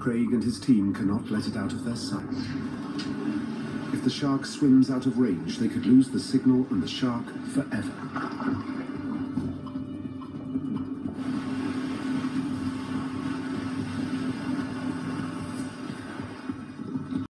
Craig and his team cannot let it out of their sight. If the shark swims out of range, they could lose the signal and the shark forever.